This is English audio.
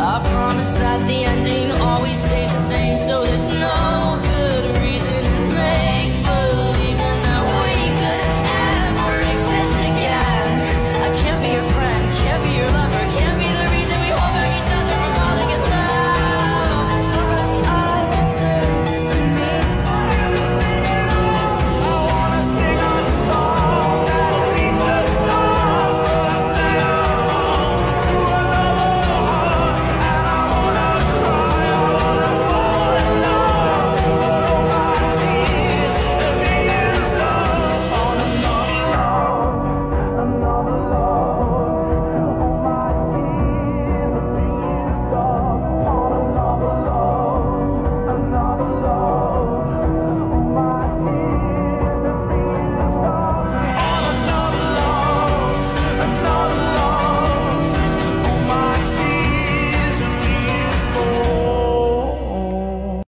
I promise that the end.